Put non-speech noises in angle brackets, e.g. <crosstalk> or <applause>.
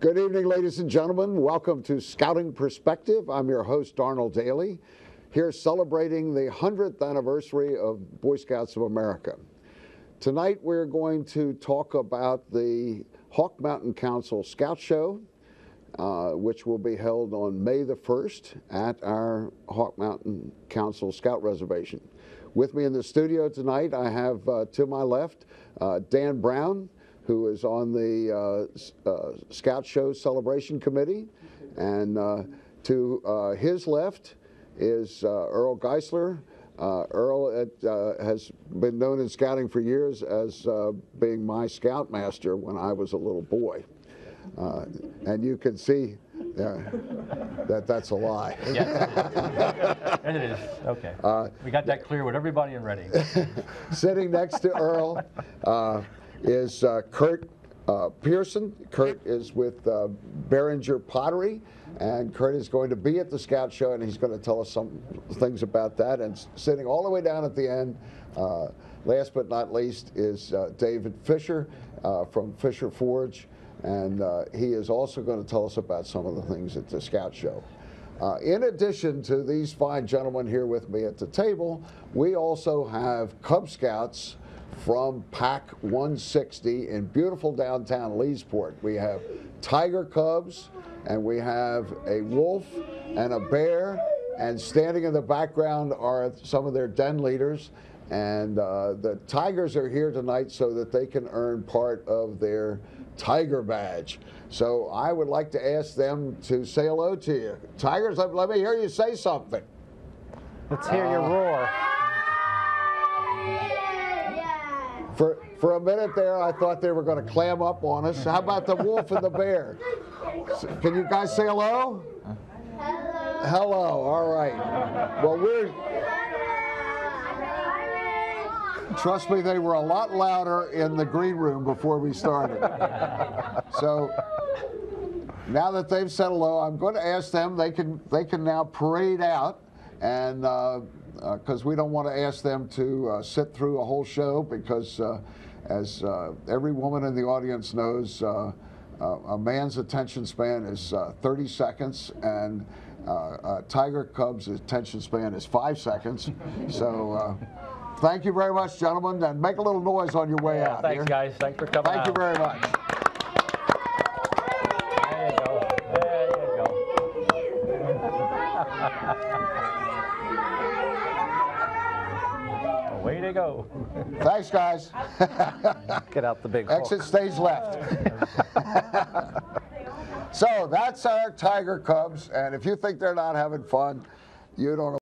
Good evening, ladies and gentlemen. Welcome to Scouting Perspective. I'm your host, Darnell Daly, here celebrating the 100th anniversary of Boy Scouts of America. Tonight, we're going to talk about the Hawk Mountain Council Scout Show, uh, which will be held on May the 1st at our Hawk Mountain Council Scout Reservation. With me in the studio tonight, I have uh, to my left uh, Dan Brown, who is on the uh, uh, Scout Show Celebration Committee. And uh, to uh, his left is uh, Earl Geisler. Uh, Earl has been known in scouting for years as being my scoutmaster when I was a little boy. and you can see that that's a lie. Yeah. it is. Okay. Uh, we got that clear with everybody in Reading. <laughs> sitting next to Earl uh, is uh, Kurt uh, Pearson. Kurt is with uh, Behringer Pottery, and Kurt is going to be at the Scout Show, and he's going to tell us some things about that. And sitting all the way down at the end, uh, last but not least, is uh, David Fisher uh, from Fisher Forge, and uh, he is also going to tell us about some of the things at the Scout Show. In addition to these fine gentlemen here with me at the table, we also have Cub Scouts from Pack 160 in beautiful downtown Leesport. We have tiger cubs, and we have a wolf and a bear, and standing in the background are some of their den leaders. And uh, the Tigers are here tonight so that they can earn part of their Tiger badge. So I would like to ask them to say hello to you. Tigers, let, let me hear you say something. Let's hear uh, your roar. For, for a minute there, I thought they were going to clam up on us. How about the wolf and the bear? Can you guys say hello? Hello. Hello, all right. Well, we're. Trust me, they were a lot louder in the green room before we started. So now that they've said hello, I'm going to ask them. They can they can now parade out and uh, because uh, we don't want to ask them to uh, sit through a whole show because, uh, as uh, every woman in the audience knows, uh, a man's attention span is 30 seconds and Tiger Cub's attention span is five seconds. so. Thank you very much, gentlemen, and make a little noise on your way yeah, out. Thanks, here. guys. Thanks for coming. Thank out. you very much. There you go. There you go. <laughs> To go. Thanks, guys. <laughs> Get out the big Exit stage left. <laughs> so that's our Tiger Cubs, and if you think they're not having fun, you don't